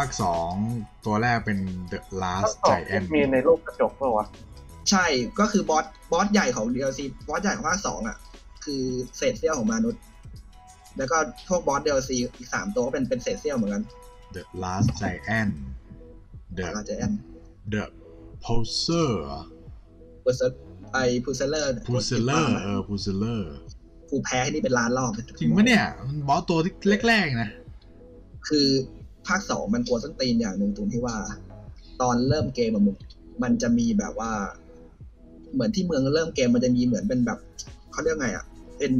าคสองตัวแรกเป็น The ภา Last คสอง Giant มีในรูปกระจกเปล่าวะใช่ก็คือบอสบอสใหญ่ของ DLC บอสใหญ่ของภาคสองอะ คือเศษเสี้ยวของมนุษย์ แล้วก็พวกบอส DLC อีกสามตัวก็เป็นเป็นเศษเสี้ยวเหมือนกัน The Last Giant The อาจจะแอน The Poser เปอร์เซไอพูเซเลอร์ p u z z l e r เออ p u z z l e r กูแพ้ให้นี่เป็นล้านรอบจริงปะเนี่ยมันบอสตัวที่แรกๆนะ คือ ภาคสองมันกลัวส้นตีนอย่างหนึ่งตรงที่ว่า ตอนเริ่มเกมอะมึงมันจะมีแบบว่า เหมือนที่เมืองเริ่มเกมมันจะมีเหมือนเป็นแบบเขาเรียกไงอะ เป็น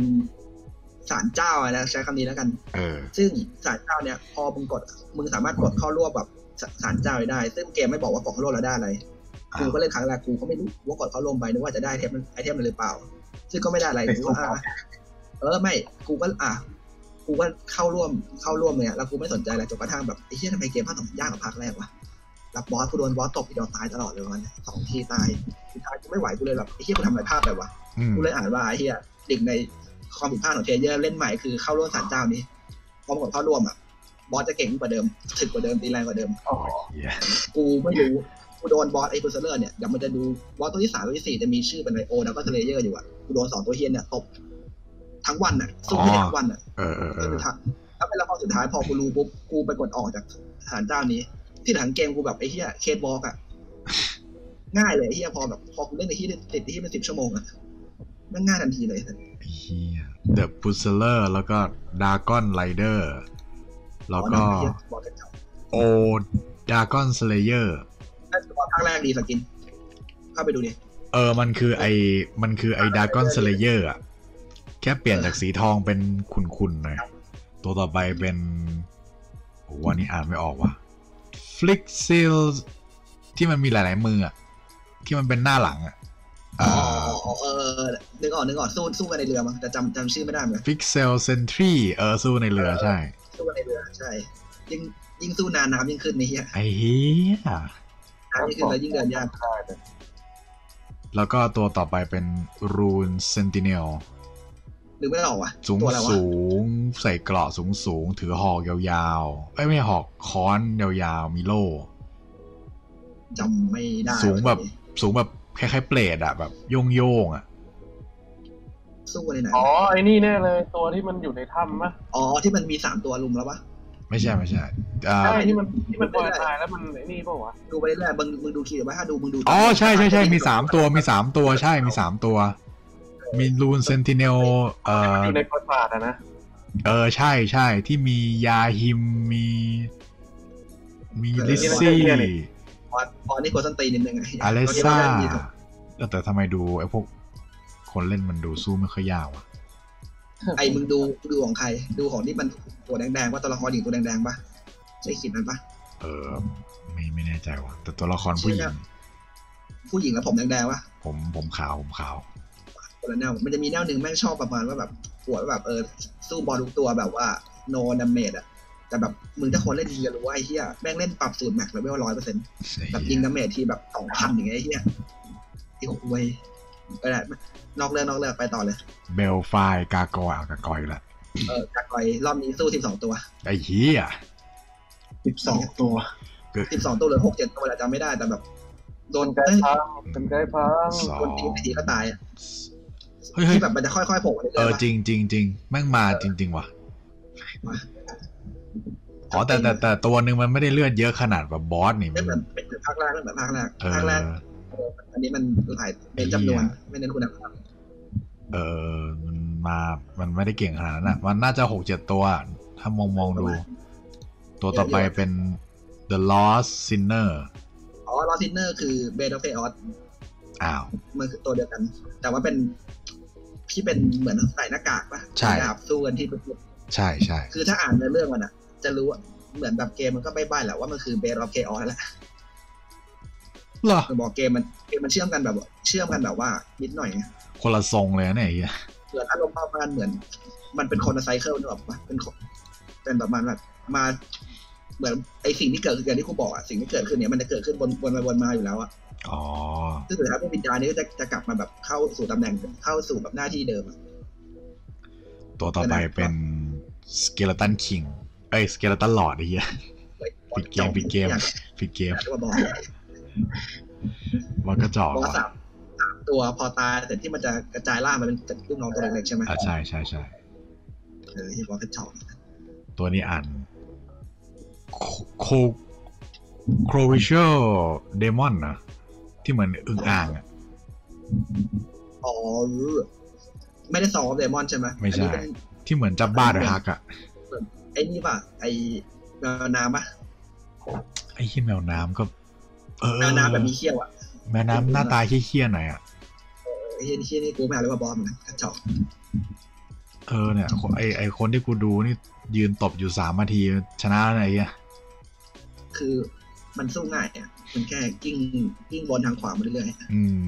ศาลเจ้าอะนะใช้คำนี้แล้วกันเออซึ่งศาลเจ้าเนี่ย พอมึงกดมึงสามารถกดเข้าร่วมแบบศศาลเจ้าได้ ซึ่งเกมไม่บอกว่ากดเข้าร่วมแล้วได้อะไรอ้าวกูก็เล่นครั้งแรกกูก็ไม่รู้ว่ากดเข้าร่วมไปนึกว่าจะได้ item item มันหรือเปล่า ซึ่งก็ไม่ได้อะไรกูก็อะเออไม่กูก็อะ กูก็เข้าร่วมเข้าร่วมเนี่ยแล้วกูไม่สนใจอะไรจนกระทั่งแบบไอ้เหี้ยทำไมเกมภาคสองยากกว่าภาคแรกวะรับบอสกูโดนบอสตบทีเดียวตายตลอดเลยวันนี้สองทีตายสุดท้ายกูไม่ไหวกูเลยแบบไอ้เหี้ยกูทำอะไรพลาดไปวะอืมกูเลยอ่านว่าไอ้เหี้ยสิ่งในความผิดพลาดของ player เล่นใหม่คือเข้าร่วมศาลเจ้านี้พอมากดเข้าร่วมอะบอสจะเก่งกว่าเดิมถึกกว่าเดิมตีแรงกว่าเดิมอ๋อเหี้ยกูไม่รู้กูโดนบอสไอ้คูเซอร์เนี่ยเดี๋ยวมันจะดูบอสตัวที่สามตัวที่สี่จะมีชื่อเป็นไอโอแล้วก็เทเลเยอร์อยู่อะกูโดนสองตัวเฮียนเนี่ยตบ ทั้งวันอะสู้ไม่ได้ทั้งวันอะเออเออเอแล้วอสุดท้ายแล้วเป็นละครสุดท้ายพอกูรู้ปุ๊บกูไปกดออกจากสถานเจ้านี้ ที่หลังเกมกูแบบไอ้เฮียเคสบอสอะง่ายเลยไอ้เฮียพอแบบพอกูเล่นไอ้ที่ติดไอ้ที่เป็นสิบชั่วโมงอะมันง่ายทันทีเลยเฮีย The p u z z l e r แล้วก็ Dragon Rider แล้วก็ไอ้เหี้ยบอสกระจอก O Dragon Slayer นั่นคือบอสภาคแรกดีสกิน เข้าไปดูดิ เออ มันคือไอ มันคือไอ Dragon Slayer อะ แค่เปลี่ยนจากสีทองเป็นขุนๆหน่อย ตัวต่อไปเป็นโอ้วันนี้อ่านไม่ออกว่ะ Flick Seal ที่มันมีหลาย ๆ มืออะที่มันเป็นหน้าหลังอะอ๋อ่อาอ๋อเออนึกออกนึกออกสู้สู้กันในเรือมั้งแต่จำจำชื่อไม่ได้เหมือนกัน Pixel Sentry เออสู้ในเรือใช่ สู้กันในเรือใช่ยิ่งยิ่งสู้นานน้ำยิ่งขึ้นนี่เฮียไอ้เฮียน้ำยิ่งขึ้นแล้วยิ่งเดินยากได้เลยแล้วก็ตัวต่อไปเป็น Rune Sentinel นึ กไม่ออกว่ะสูงตัวอะไรวะสูงใส่เกราะสูงสูงถือหอกยาวๆเอ้ยไม่ใช่หอกค้อนยาวๆมีโล่จำไม่ได้ สูงแบบว่ะสูงแบบคล้ายๆเปรตอะแบบโยงโยงๆอะสู้กันในไหนอ๋อไอ้นี่แน่เลย ตัวที่มันอยู่ในถ้ำปะอ๋อที่มันมีสามตัวลุมแล้วปะไม่ใช่ไม่ใช่อ่าใช่ที่มันที่มันปล่อยตายแล้วมันไอ้นี่เปล่าวะดูไปเรื่อยๆมึงมึงดูคีย์ไว้ถ้าดูมึงดูอ๋อใช่ใช่ใช่มีสามตัวมีสามตัวใช่มีสามตัว มีรูนเซนติเนลเอ่ออยู่ในปราสาทอะนะ เออใช่ใช่ที่มียาฮิมมี มีลิซซี่พอพอนี่โคสันตีนิดนึงไงอเลตัวที่ซ่าเล่นดีสุดเออแต่ทำไมดูไอ้พวกคนเล่นมันดูสู้ไม่ค่อยยากว่ะไอ้มึงดูดูของใคร ดูของที่มันตัวแดงๆว่าตัวละครหญิงตัวแดงๆปะใช่ขีดนั้นปะเออ ไม่ไม่แน่ใจว่ะแต่ตัวละครผู้หญิงผู้หญิงแล้วผมแดงๆปะผมผมขาวผมขาว คนละแนวมันจะมีแนวหนึ่งแม่งชอบประมาณว่าแบบปวดว่าแบบเออสู้บอลทุกตัวแบบว่า no damage อะแต่แบบมึงถ้าคนเล่นจริงจะรู้ว่าไอ้เหี้ยแม่งเล่นปรับสูตรแม็กเลเวลร้อยเปอร์เซ็นต์แบบยิงดาเมจที่แบบสองพันอย่างเงี้ยไอ้เหี้ยไอ้คุยไปไหนนอกเรื่องนอกเรื่องไปต่อเลย เบลไฟกากอยเอากากอยละเออจากไอยรอบนี้สู้สิบสองตัวไอ้เหี้ยสิบสองตัวสิบสองตัวหรือหกเจ็ดตัวแหละจำไม่ได้แต่แบบ โดนเป็นไกเอ้ยด์พังเป็นไกด์พังสองโดนตีไปทีก็ตายอะเฮ้ยเฮ้ย ที่แบบมันจะค่อยๆโผล่มาเรื่อยๆเออปะจริงจริงจริงแม่งมาจริง ๆ ว่ะมาอ๋อแต่แต่แต่ตัวหนึ่งมันไม่ได้เลือดเยอะขนาดแบบบอสนี่ไม่มันเหมือนเป็นเหมือนภาคแรกไม่เหมือนภาคแรกเออภาคแรกเอออันนี้มันหลายเป็นจำนวนไอ้เหี้ยไม่เน้นคุณภาพเออมันมามันไม่ได้เก่งขนาดนั้นอะมันน่าจะหกเจ็ดตัว ถ้ามองมองดู ตัวต่อไปเป็น The Lost Sinner อ๋อ Lost Sinner คือ Bed of Chaos อ้าว มันคือตัวเดียวกัน แต่ว่าเป็น ที่เป็นเหมือนใส่หน้ากากปะใช่ดาบสู้กันที่เป็นใช่ใช่คือถ้าอ่านในเรื่องมันอะจะรู้ว่าเหมือนแบบเกมมันก็ใบ้ๆแหละว่ามันคือ Bed of Chaos แหละเหรอคือบอกเกมมันเกมมันเชื่อมกันแบบว่าเชื่อมกันแบบว่านิดหน่อยไงคนละทรงเลยนะเนี่ยไอ้เหี้ยเหมือนอารมณ์ประมาณเหมือน มันเป็นคนละ cycle นึกออกปะเป็นคนเป็นแบบมันแบบมาเหมือนไอสิ่งที่เกิดขึ้นอย่างที่กูบอกอะสิ่งที่เกิดขึ้นเนี่ยมันจะเกิดขึ้นวนวนมาวนมาอยู่แล้วอะอ๋อ ซึ่งสุดท้ายพวกวิญญาณนี้ก็จะจะกลับมาแบบเข้าสู่ตำแหน่งเข้าสู่แบบหน้าที่เดิมอะตัวต่อไปเป็น Skeleton King เอ้ย Skeleton Lord ไอ้เหี้ยปิดเกมปิดเกมอยากปิดเกมอยากได้ว่าบอสมันก็จอกบอสว่ะสามสามตัวพอตายแต่ที่มันจะกระจายล่างมันเป็นลูกน้องตัวเล็กๆใช่ไหมอะใช่ใช่ใช่เออที่บอสกระจอกตัวนี้อ่านโคโครวิชDemon นะ ที่เหมือนอึ่งอ่างอะอ๋อไม่ได้ Song Demon ใช่ไหมไม่ใช่อันนี้เป็นที่เหมือน Jabba the Hutt อะไอ้นี่ป่ะ ไอ้แมวน้ำป่ะไอ้ที่แมวน้ำก็ เออแมวน้ำแบบมีเขี้ยวอะแมวน้ำหน้าตาเหี้ยๆหน่อยอะไอ้เหี้ยนี่เหี้ยนี่กูไม่เอาเลยว่าบอสมันกระจอกเออเนี่ยคนไอไอคนที่กูดูนี่ยืนตบอยู่สามนาทีชนะอะไรเงี้ยคือ มันสู้ง่ายอะมันแค่กลิ้งกลิ้งบอสทางขวามาเรื่อยๆอืม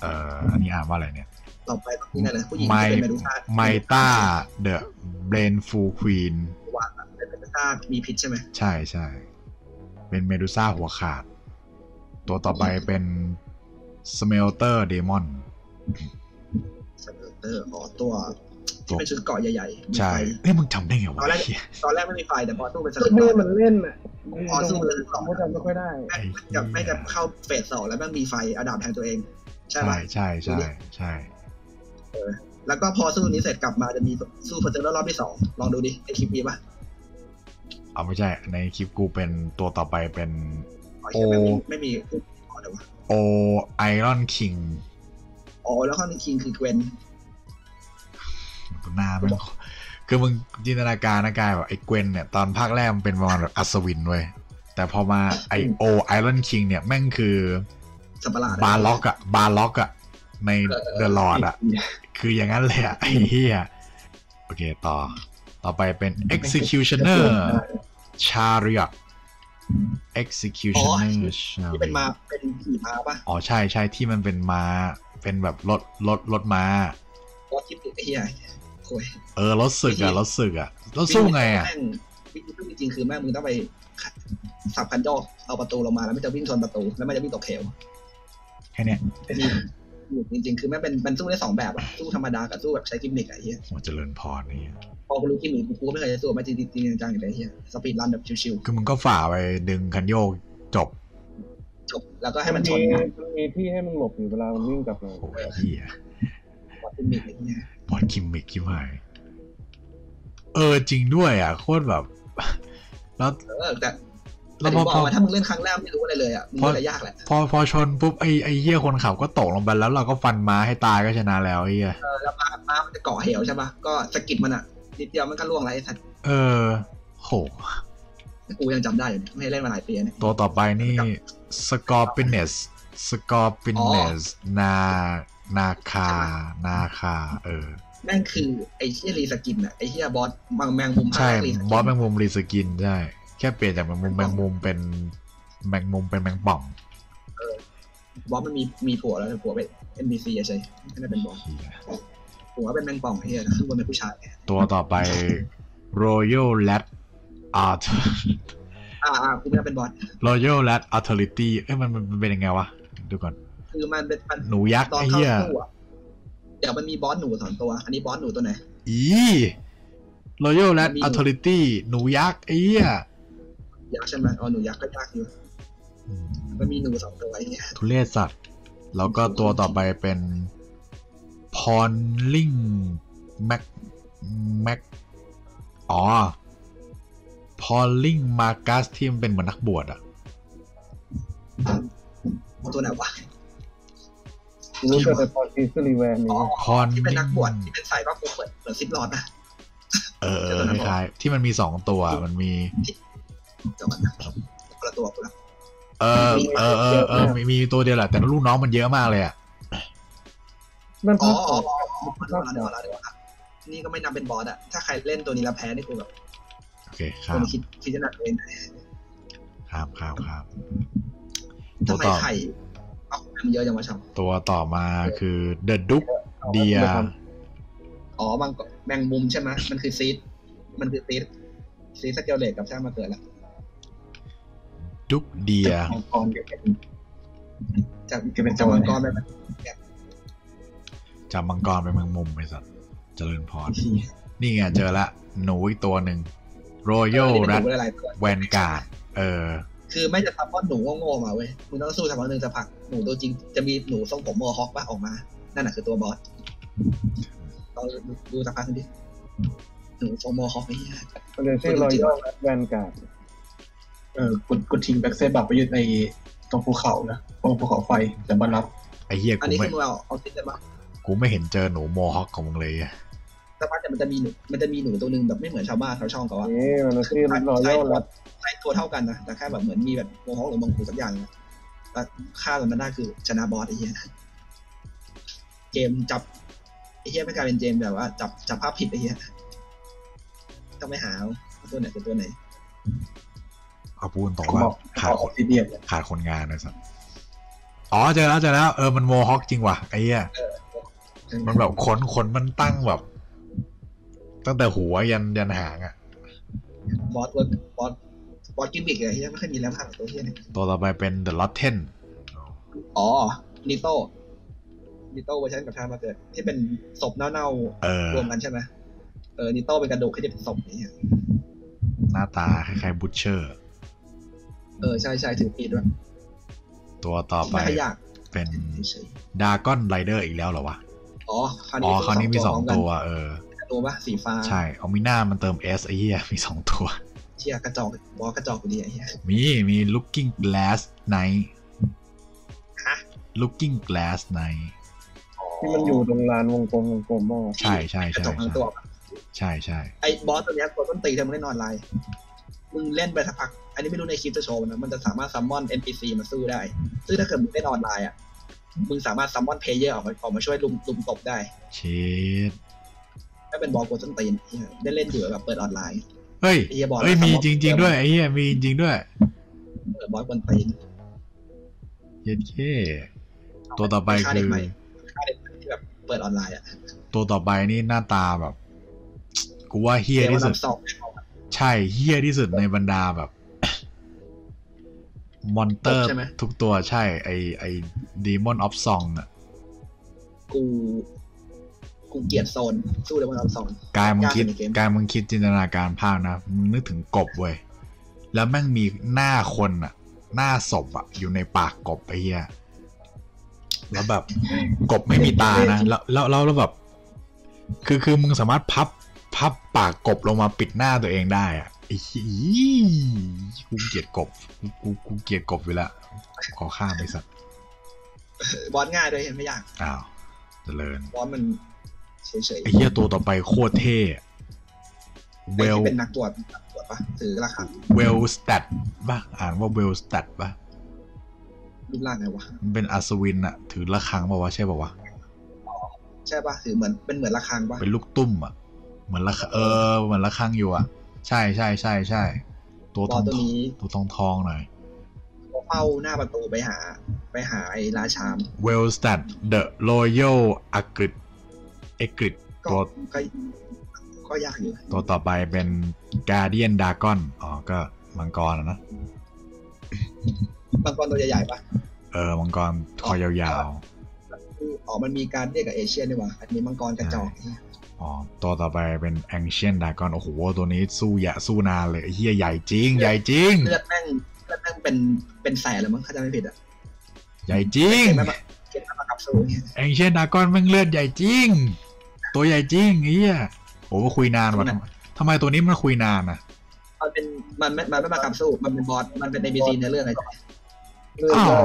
เอ่ออันนี้อ่านว่าอะไรเนี่ย ต่อไปต้องนี่เลยผู้หญิงไม่จะเป็นเมดูซ่า Mytha the Baneful Queen วางอะเป็นเมดูซ่ามีพิษใช่ไหมใช่ใช่เป็นเมดูซ่าหัวขาด ตัวต่อไปเป็น Smelter Demonสเปเตอร์อ๋อตัวตั ที่วเป็นชุดเกราะใหญ่ๆมีใช่ไฟเอ้ยมึงจำได้ไงวะตอนแรกไอ้เหี้ยตอนแรกไม่มีไฟแต่พอตู้เป็นสก็เปเตอให้ร์มันเล่นอะอ๋อสู้เลยสองผมจำไม่ค่อยได้ไอ้เหี้ยกับไม่กับเข้าเฟสสองแล้วแม่งมีไฟเอาดาบแทงตัวเองใช่ใช่ไหมใช่ใช่ใช่แล้วก็พอสู้นี้เสร็จกลับมาจะมีสู้เฟอร์เซอร์รอบที่สองลองดูดิในคลิปมีปะเอาไม่ใช่ ในคลิปกูเป็นตัวต่อไปเป็นอ๋อใช่ไหมโอ้ไม่มีไม่มีอ๋อเดี๋ยววะ Old Iron Kingอ๋อแล้วข้อนี้คิงคือเกวนห น้ามันคือมึงจินตนาการนะกายแบบไอ้เกวนเนี่ย ตอนภาคแรกมันเป็นประมาณแบบอัศวินเว้ยแต่พอมาไอ Old Iron King เนี่ยแม่งคือสัตว์ประหลาด Balrogอะ Balrog อะใน The Lord อะคืออย่างนั้นเลยอะไอ้เหี้ยโอเคต่อ ต่อไปเป็น Executioner chariot executioner ที่เป็นมาเป็นขี่ม้าปะอ๋อใช่ใช่ที่มันเป็นม้า เป็นแบบรถรถรถม้าบอสทิปติดไอ้เหี้ย โอ้ยเออรถศึกอะรถศึกอะแล้วสู้ไงอะแม่งวิธีสู้จริงๆคือแม่งมึงต้องไปสับคันโยกเอาประตูลงมาแล้วมันจะวิ่งชนประตูแล้วมันจะวิ่งตกเหวแค่เนี้ยจริงๆ คือแม่งเป็นมันสู้ได้สองแบบอะสู้ธรรมดากับสู้แบบใช้กิมมิคอะไอ้เหี้ยหัวเจริญพรนี่พอกูรู้กิมมิคกูก็ไม่เคยจะสู้มาจริงๆจริงๆจังๆอย่างไรเหี้ยสปีดรันแบบชิวคือมึงก็ฝ่าไปดึงคันโยกจบๆจบแล้วก็ให้มันชนมันมีที่ให้มันหลบอยู่เวลามันวิ่งกลับมาโอ้ยเหี้ยบอสกิมมิคไอ้เหี้ยบ อลคิมมิกคิมหายเออจริงด้วยอะ โคตรแบบ แล้วเออแต่แล้แต่วถึพองพอบอกว่าถ้ามึงเล่นครั้งแรกไม่รู้อะไรเลยอะมึงพอก็เลยยากแหละพอพอชนปุ๊บไอไอเหี้ยคนขับก็ตกลงไปแล้วเราก็ฟันม้าให้ตายก็ชนะแล้วไอ้เหี้ยเออแล้วม้าม้ามันจะเกาะเหวใช่ปะก็สะกิดมันอะนิดเดียวมันก็ร่วงไรไอ้สัตว์เออโหกูยังจำได้อยู่เนี่ยไม่ได้เล่นมาหลายปีเนี่ยตัวต่อไปนี่ Scorpioness Scorpioness Na Najka Najka เออแม่งคือไอ้เหี้ย reskin อะไอ้เหี้ยบอสบางแมงมุมใช่ภาค reskinบอสแมงมุม reskin ใช่แค่เปลี่ยนจากแมงมุมแมงมุมเป็นแมงมุมเป็นแมงป่องบอสมันมีมีผัวแล้วแต่ผัวเป็น NPC อะใช่ไม่ได้เป็นบอสเหี้ยผัวเป็นแมงป่องไอ้เฮียแล้วข้างบนเป็นผู้ชายตัวต่อไป Royal Lat Art อ่าอ่ากูไม่ได้เป็นบอส Royal Lat Authority เอ้ยมันมันมันเป็นยังไงวะ ดูก่อน คือมันเป็นมันหนูยักษ์ตอนไอ้เข้าเหี้ยสู้อะเดี๋ยวมันมีบอสหนูสองตัว อันนี้บอสหนูตัวไหน อี Royal Lat มันมี Authority หนูยักษ์ไอ้เหี้ยยักษ์ใช่ไหมอ๋อหนูยักษ์ก็ยากอยู่อืมมันมีหนูสองตัวไอ้เฮียทุเรศสัตว์ แล้วก็ตัวต่อไปเป็นพรลิงแม็กแม็กอ๋อพอลลิงมากัสที่มันเป็นเหมือนนักบวชอะตัวไหนวะ รู้แต่แต่ตอนซีซีรีแวนอ๋อนี่พรที่เป็นนักบวชที่เป็นใส่ผ้าคลุมเหมือนเหมือนซิปหลอดนะเออเออคล้ายๆที่มันมีสองตัวมันมีเดี๋ยวมันนะคนละตัวคนละเออเออเออเออมีมีตัวเดียวแหละแต่ลูกน้องมันเยอะมากเลยอะนั่นอ๋อภาคอ๋ต่อออ๋อเดี๋ยวเดี๋ยวเดี๋ยวนี่ก็ไม่นับเป็นบอสอะถ้าใครเล่นตัวนี้แล้วแพ้นี่กูแบบโอเคครัคบนคิดพิจารณาตัวเองครับครับครับตัทำวไมต่อไข่เอา มันเยอะจังวะชาวตัวต่อมาคือ The Duke เดียอ๋อบางกแมงมุมใช่ไหมมันคือซีดมันคือซีดซีดสเกลเลตกับช่างมาเกิดแล้วดุกเดียมังกรกับเป็นจากจะเป็นจากมังกรตัวไหนไปจากมังกรเป็นแมงมุมไปสัตว์เจริญพรนี่ไงเจอละ หนูอีกตัวหนึ่ง Royal เออ Rat นี่เป็นหนูหลายๆตัว Vanguard เออ คือไม่จะทำว่าหนูโง่ๆมาเว้ยมึงต้องสู้สักพักหนึ่งสักพักหนูตัวจริงจะมีหนูทรงผม mohawk ปะออกมา นั่นแหละคือตัวบอสลองดูดูสักพักหนึงดิหนูทรง mohawk ไอ้เหี้ยมันจะชื่อจริงๆ Royal Rat Vanguard เออกดกดทิ้งแบ็กเซตบักไปยึดในตรงภูเขานะตรงภูเขาไฟแต่มารับไอ้เหี้ยอันกูนี้ไม่คือมึงเอาเอาติดได้ปะกูไม่เห็นเจอหนู mohawk ของมึงเลยอะ สักพักแต่มันจะมีหนูมันจะมีหนูตัวหนึ่งแบบไม่เหมือนชาวบ้านชาวช่องเขาอะนี่มันจะชื่อ Royal Rat ใช้ตัวเท่ากันนะแต่แค่แบบเหมือนมีแบบ mohawk หรือมงกุฎสักอย่างนะแต่ค่ามันได้คือชนะบอสไอ้เหี้ยเกมจับไอ้เหี้ยไม่กลายเป็นเกมแบบว่า จับจับภาพผิดไอ้เหี้ยต้องไปหาว่าตัวไหนเป็นตัวไหนเอาพูดตรงเขาว่าบอกขาเขาดออกซิเดียนเนี่ยขาดคนงานนะสัสอ๋อเจอแล้วเจอแล้วเออมันโมฮอคจริงว่ะไอ้เหี้ยมันแบบขนขนมันตั้งแบบ ตั้งแต่หัวยันยันหางอะบอสตัวบอสบอสกิมมิกอะไรเหี้ยไม่ค่อยมีแล้วค่ะตัวเหี้ยเนี่ยตัวต่อไปเป็น The Lot Ten อ๋อนิโต้นิโต้เวอร์ชันกับทางมาเกิด ที่เป็นศพเน่าเออๆรวมกันใช่ไหมเออนิโต้เป็นกระดูกที่จะเป็นศพนี่หน้าตาคล้ายๆบุชเชอร์ เออ ใช่ใช่ถือปีดด้วยตัวต่อไปไม่ขยากเป็นเฉยดากอนไรเดอร์อีกแล้วเหรอวะๆอ๋อคราวอ๋อนี้คราวนี้มีสองพร้ตัวกันเออ ตัวปะสีฟ้า ใช่เอามีหน้ามันเติม S ไอ้เหี้ยมีสองตัวเชียกระจอกบอสกระจอกกูดีไอ้เหี้ยมีมี Looking Glass Night ฮะ Looking Glass Night ที่มันอยู่ตรงลานวงกลมวงกลมบ้างใช่ใช่กระใช่จอกทั้งใช่ตัวใช่ใช่ไอ้บอสตัวเนี้ยตัวต้นตีทำมึงเล่นออนไลน์มึงเล่นไปสักพัก อันนี้ไม่รู้ในคลิปจะโชว์นะ มันจะสามารถซัมมอน NPC มาสู้ได้ ซึ่งถ้าเกิดมึงเล่นออนไลน์อะ มึงสามารถซัมมอนเพลเยอร์ออกมาออกมาช่วยลุมลุมตบได้ เชด ถ้าเป็นบอสกดต้นตีนเหี้ยได้เล่นอยู่แบบเปิดออนไลน์ เฮ้ยไอ้เหี้ยบอลเฮ้ยแล้วมีสมองจริง ๆ ด้วยไอ้เหี้ยมีจริงๆด้วยเปิดบอสกวนตีนเย็ดเคตัวต่อไปฆ่าคืเด็กอใหม่ฆ่าเด็กใหม่ที่แบบเปิดออนไลน์อะตัวต่อไปนี่หน้าตาแบบ กูว่าเฮี้ยเรียกที่ว่าสุดน้ำสองใช่เฮี้ยที่สุดในบรรดาแบบ monster ใช่ไหมทุกตัวใช่ ไอไอ Demon of Song อะกู กูเกลียดโซน สู้เลยว่าน้ำสองกายมึงคิดยากในเกมกายมึงคิดจินตนาการภาพนะมึงนึกถึงกบเว้ยแล้วแม่งมีหน้าคนอะหน้าศพอะอยู่ในปากกบไอ้เหี้ยแล้วแบบกบไม่มีตานะแล้วแล้วแล้วแล้วแบบ คือคือมึงสามารถพับพับปากกบลงมาปิดหน้าตัวเองได้อะไอ้เหี้ยกูเกลียดกบกูกูกูเกลียดกบอยู่แล้วขอข้ามไปสัตว์บอสง่ายด้วยไม่ยากอ้าวเจริญบอสมัน เฉยไอ้เหี้ยตัวต่อไปโคตรเท่ๆเวไอ้ลที่เป็นนักตรวจนักตรวจปะถือระฆังเวลสแตทป่ะอ่านว่าเวลสแตทป่ะรูปร่างไงวะมันเป็นอัศวินอะถือระฆังป่าวะใช่ป่าวะใช่ปะถือเหมือนเป็นเหมือนระฆังปะเป็นลูกตุ้มอะเหมือนระฆังเออเหมือนระฆังอยู่อะใช่ใช่ใช่ใช่ตัวบทออสงตัวนี้ตัวทองทองหน่อยเฝ้าหน้าประตูไปหา ไปหาไอ้ราชามเวลสแตทเดอะรอยัลอักฤษเอกฤษก็ตัวก็ก็ยากอยู่ตัวต่อไปเป็นกา a เดียนดากอนอ๋อก็มังกรอะนะบางกรตัวใหญ่ๆปะเออมังกรคอยาวอ๋อมันมีการเรียกกับเอเชียนด้วยวะอันนี้มังกรกระจอกๆอ๋อตัวต่อไปเป็น Ancient Dragon โอ้โหตัวนี้สู้ยะสู้นานเลยไอ้เฮียใหญ่จริง ใหญ่จริงเลือดแม่งเลือดแม่งเป็นเป็นแสนเลยมั้งถ้าจำไม่ผิดอะใหญ่จริงเก็บมาแบบเก็บมากับสู้เนี่ยแองเชนดากอนแม่งเลือดใหญ่จริง ตัวใหญ่จริงไอ้เหี้ยโอ้คุยนานว่ะทำไมทำไมตัวนี้มันคุยนานอะ มันเป็นมันไม่มันไม่มากับสู้มันเป็นบอสมันเป็นในบีซีในเรื่องไงเลือดอ๋อ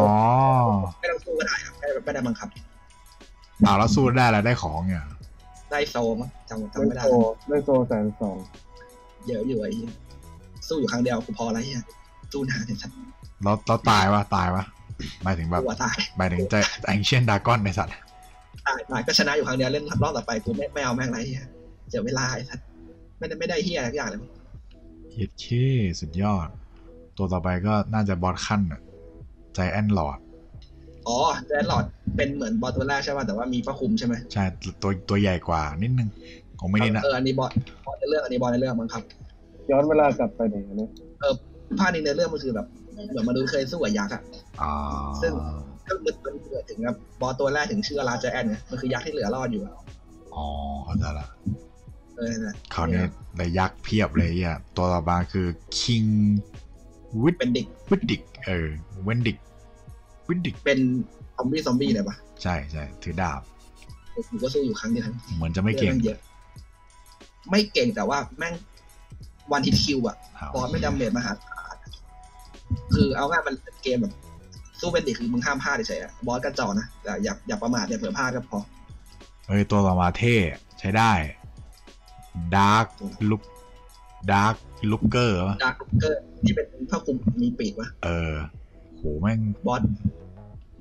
ได้ไม่ต้องสู้ก็ได้ครับไม่ไม่ได้บังคับเอาแล้วสู้ได้แล้วได้ของเนี่ยได้โซมั้งจำจำได้ไม่ได้โซได้โซแสนสองเยอะอยู่ไอ้เหี้ยสู้อยู่ครั้งเดียวกูพอแล้วเฮียสู้นานเนี่ยสัตว์แล้วแล้วตายวะตายวะหมายถึงแบบกลัวตายหมายถึงจะแองเชนดากอนในสัตว์ ตายตายก็ชนะอยู่ครั้งเดียวเล่นรอบต่อไปกูไม่ไม่เอาแม่งไรเฮียเสียเวลาไอ้สัตว์ไม่ได้ไม่ได้เฮียอะไรสักอย่างเลยมั้งเย็ดเคสุดยอด ตัวต่อไปก็น่าจะบอสขั้นอะใจแอนหลอดอ๋อแดนหลอดเป็นเหมือนบอสตัวแรกใช่ป่ะแต่ว่ามีพระคุมใช่ไหมใช่ตัวตัวใหญ่กว่านิดนึงของไม่นิดนะเอออันนี้บอสบอสในเรื่องอันนี้บอสในเรื่องมั้งครับ ย้อนเวลากลับไปหนึ่งนะ ภาคนี้ในเรื่องมันคือแบบเหมือนมนุษย์เคยสู้กับยักษ์อะอ่าซึ่งก็มันมันเกิดถึงกับบอสตัวแรกถึงชื่อลาเจแอนไงมันคือยักษ์ที่เหลือรอดอยู่อะอ๋อเข้าใจละเออนั่นแหละเขาวนี่ได้ยักษ์เพียบเลยอะตัวต่อมาคือ King วิดเป็นเด็กวิดดิกเออเวนดิกวิดดิกเป็นซอมบี้ซอมบี้เลยปะใช่ใช่ถือดาบกูก็สู้อยู่ครั้งเดียวเหมือนจะไม่เก่งลือดแเยอะไม่เก่งแต่ว่าแม่ง วันฮิตคิวอะอ้าวบอสไม่ดาเมจมหาศาลคือเอาง่ายมันเป็นเกมแบบสู้เป็นเด็กคือมึงห้ามพลาดเฉยๆอะบอสกระจอกนะแต่อย่าอย่าประมาทอย่าเผลอพลาดก็พอเฮ้ยตัวต่อมาเท่ใช้ได้ดาร์กลุกดาร์กลุกเกอร์ดาร์คเกอร์ที่เป็นผ้าคลุมมีปีกวะเออโหแม่งบอส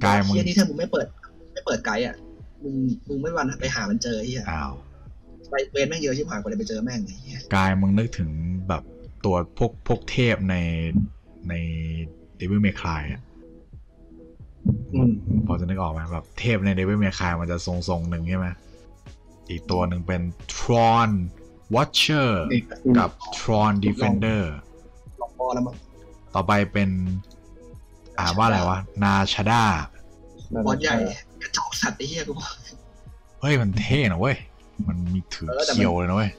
กายมึงเฮียนี่ถ้ามึงไม่เปิด ไม่เปิดไกด์อะมึงมึงไม่วันไปหามันเจอไอ้เฮียอ้าวไปเวนแม่งเยอะชิบหายกว่าจะไปเจอแม่งไอ้เฮียกายมึงนึกถึง แบบตัวพวกพวกเทพในในเดวิลเมคายอะอืมพอจะนึกออกไหมแบบเทพใน Devil May Cry มันจะทรงทรงๆหนึ่งใช่ไหมอีกตัวหนึ่งเป็น Throne Watcher เด็กกับ Throne Defender last boss แล้วมั้งต่อไปเป็น อ่านว่าอะไรวะ Nashandraบอสใหญ่กระจอกสัสไอ้เหี้ยกูบอกเฮ้ย มันเท่นะเว้ย มันมีถือเออแต่มันเคียวเลยนะเว้ย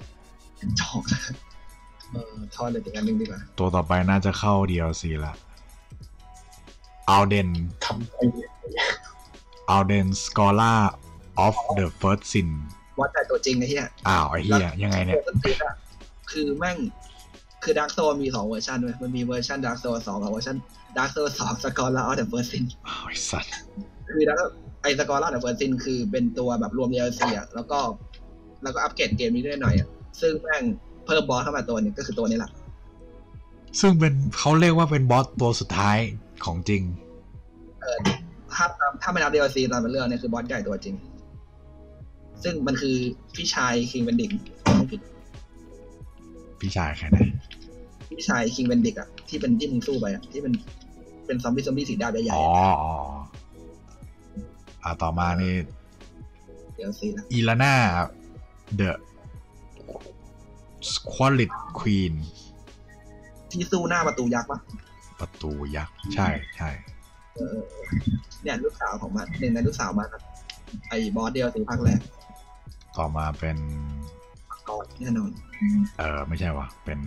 กระจอก เออทอนเลยอีกอันหนึ่งดีกว่าตัวต่อไปน่าจะเข้า DLC ละ Aldia ทำไป Aldia Scholar of the First Sinบอสใหญ่ตัวจริงไอ้เหี้ยอ้าวไอ้เหี้ยยังไงเนี่ยปกติอะคือแม่งคือ Dark Souls มีสองเวอร์ชันด้วยมันมีเวอร์ชัน Dark Souls สองกับเวอร์ชัน Dark Souls สอง Scholar of the First Sin อ้าวไอ้สัตว์คือ Dark ไอ Scholar of the First Sin คือเป็นตัวแบบรวม DLC อะแล้วก็ แล้วก็อัปเกรดเกมนี้ด้วยหน่อยอะซึ่งแม่ง เพิ่มบอสเข้ามาตัวหนึงก็คือตัวนี้แหละซึ่งเป็นเขาเรียกว่าเป็นบอสตัวสุดท้ายของจริงถ้าถ้าไม่นับ DLC ตามเป็นเรื่องเนี่ยคือบอสใหญ่ตัวจริง ซึ่งมันคือพี่ชายคิงเบนดิกไม่ผิดพี่ชายใครนะพี่ชายคิงเบนดิกอะที่เป็นที่มึงสู้ไปอะที่เป็นเป็นซอมบี้ซอมบี้สีดาวใหญ่อ๋ออ๋ออ่าต่อมานี่ๆ DLC ละอีลาน่าเดอะส ควอลิตควีนที่สู้หน้าประตูยักษ์ปะประตูยักษ์ ใช่ใช่เออเนี่ยลูกสาวของมันหนึ่งในลูกสาวมันอะไอ้บอสเดียวสีภาคแรกต่อมาเป็นก่อนแน่นอนเออไม่ใช่วะเป็น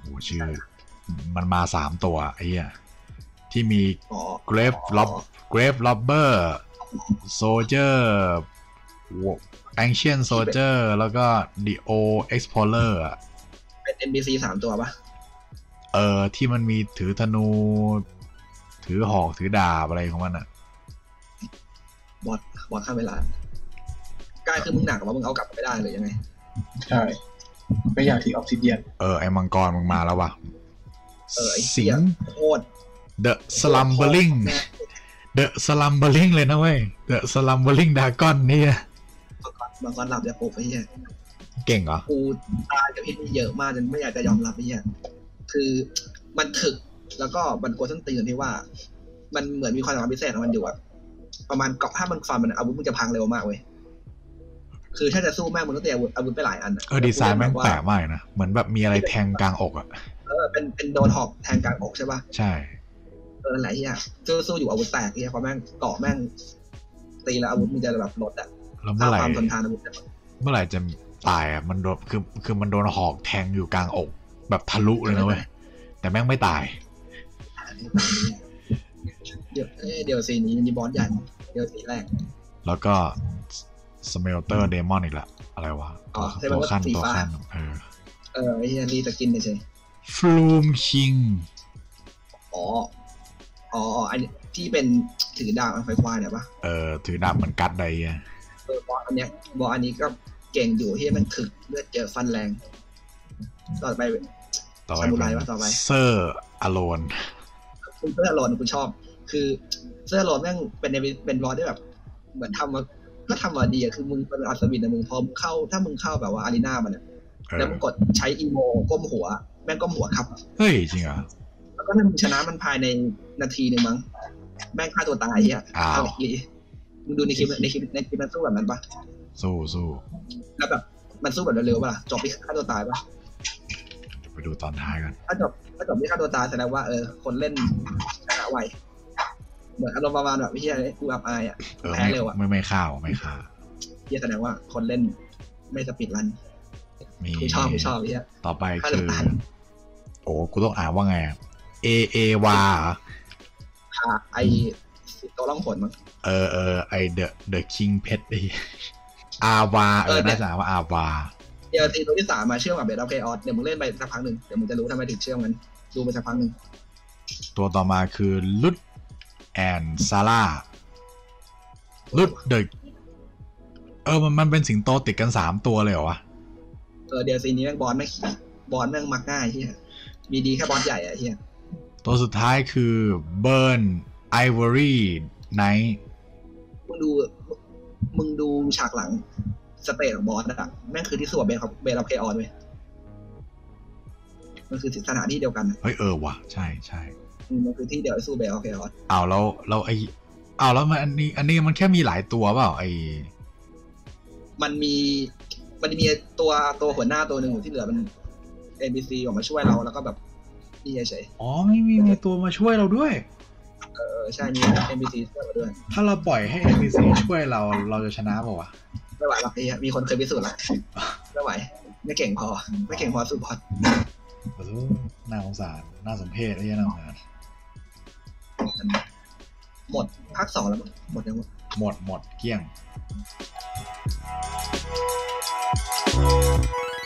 โอ้ชื่อ มันมาสามตัวไอ้เหี้ยที่มีอ๋อ Grave Rob Grave Robber Soldier Ancient Soldier แล้วก็ The Old Explorer อะเป็น NPC สามตัวปะเออ ที่มันมีถือธนู ถือหอกถือดาบอะไรของมันอะบอสบอสข้ามเวลากลายคือมึงหนักกว่ามึงเอากลับไม่ได้เลยยังไง ใช่ไม่อยากทิ้ง obsidian เออ ไอ้มังกรมึงมาแล้ววะเออไอ้สิเหี้ยงโคตร The Slumbering The Slumbering เลยนะเว้ย The Slumbering Dragon เนี่ย บางคนหลับจะปลุกไอ้เหี้ยเก่งเหรอ กูตายกับพี่นี่เยอะมากจนไม่อยากจะยอมรับไอ้เหี้ยคือมันถึกแล้วก็มันกลัวส้นตีนที่ว่า มันเหมือนมีความสามารถพิเศษของมันอยู่อะประมาณเกาะถ้ามันฟันมันอาวุธมันจะพังเร็วมากเว้ยคือถ้าจะสู้แม่งมึงต้องเตรียมอาวุธอาวุธไปหลายอันอะเออดีไซน์แม่งบบว่าแปลกมากนะเหมือนแบบมีอะไรแทงกลางอกอะเออเป็นเป็นโดนหอกแทงกลางอกใช่ป่ะใช่เออนั่นแหละที่อะสู้สู้อยู่อาวุธแตกที่เพราะแม่งเกาะแม่งตีแล้วอาวุธมันจะแบบลดอะ แล้วค่าเมื่อไหร่ความทนทานอาวุธจะลดเมื่อไหร่จะตายอะมันโดนคือคือมันโดนหอกแทงอยู่กลางอก แบบทะลุเลยนะเว้ยแต่แม่งไม่ตาย เดี๋ยวเอ้ยเดี๋ยวซีนี้มีบอสใหญ่เดี๋ยวซีแรก แล้วก็สเมลเตอร์เดมอนอีกละอะไรวะอ๋ตัวอใช่ไหมตัวขั้นว่าสีตัวฟ้าขั้นเออเออไอ้เฮียรีสกินเฉยฟลูมคิงๆอ๋ออ๋ออ๋ออันนี้ที่เป็นถือดาบอันไฟควายเนี่ยปะเออถือดาบเหมือนกัดใดอะ เออบอสอันเนี้ยบอสอันนี้ก็เก่งอยู่ที่มันถึกเลือดเจอฟันแรง ต่อไปต่อไปซามูเป็ไรนวะต่อไปเซอร์Alonneกู Sir Alonne กูชอบ คือ Sir Alonne แม่งเป็นในเป็นบอสที่แบบ เหมือนทำมาก็ทำมาดีอะคือมึงเป็นอัศวินนะมึงพอมึงเข้า ถ้ามึงเข้าแบบว่า arena มันอะเอแล้วอมึงกดใช้ emote ก้มหัว แม่งก้มหัวครับ เฮ้ย จริงเหรอแล้วก็ถ้ามึงชนะมันภายในนาทีหนึ่งมั้ง แม่งฆ่าตัวตายอะอ้าวเอาอีกที มึงดูในคลิปในคลิปในคลิปมันสู้แบบนั้นปะสู้สู้แล้วแบบมันสู้แบบเร็วๆปะล่ะจบที่ฆ่าตัวตายปะเดี๋ยวไปดูตอนท้ายกันถ้าจบถ้าจบที่ฆ่าตัวตายแสดงว่าเออคนเล่นชนะไวเหมือนอารมณ์ประมาณแบบพี่เฮียกูอับอายอะเออแพ้ไม่เร็วอะไม่ไม่ข้าวไม่ข้าเฮียแสดงว่าคนเล่นไม่สปีดรันมีกูชอบกูชอบไอ้เหี้ยต่อไปข้าคือน้ำตาลโอ้กูต้องอ่านว่าไงอะเอเอวาเหรอ หาไอตัวล่องผลมั้งเออเออไอเดอะเดอะคิงเพชรไออาวาเอเอออเนี่ยน่าจะอ่านว่าอาวาเดี๋ยวทีตัวที่สามมาเชื่อมกับ Bed of Chaos เดี๋ยวมึงเล่นไปสักพักหนึ่งเดี๋ยวมึงจะรู้ทำไมถึงเชื่อมกันดูไปสักพักหนึ่งตัวต่อมาคือ Lud and Zallen Lud the เออมันมันเป็นสิงโตติดกันสามตัวเลยเหรอวะเออเดี๋ยวซีนี้แม่งบอสแม่งบอสแม่งมักง่ายเหี้ยมีดีแค่บอสใหญ่อะเหี้ยตัวสุดท้ายคือ Burnt Ivory Knightมึงดู มึงดูฉากหลัง stage ของบอสอะแม่งคือที่สู้ Bed Bed of Chaos เว้ยมันคือสถานที่เดียวกันอะเฮ้ยเออว่ะ ใช่ใช่อืมมันคือที่เดียวไอ้สู้ Bed of Chaosเอาแล้วแล้วไอเอาแล้วมันอันนี้อันนี้มันแค่มีหลายตัวเปล่าไอมันมีมันมีตัวตัวหัวหน้าตัวหนึ่งอยู่ที่เหลือมัน NPC ออกมาช่วยเราแล้วก็แบบนี่เฉยอ๋อไม่มีมีตัวมาช่วยเราด้วยๆ ใช่นี่ NPC ช่วยมาด้วยถ้าเราปล่อยให้ NPC ช่วยเราเราจะชนะป่าวะไม่ไหวหรอกไอ้เะมีคนเคยพิสูจน์แล้วไม่ไหว ไม่เก่งพอ ไม่เก่งพอสู้บอสโอ้โหน่าสงสารน่าสมเพชไอ้เหี้ยน่าสงสารหมดภาคสองแล้วหมดยังวหมดหมดเกลี้ยง Thank you.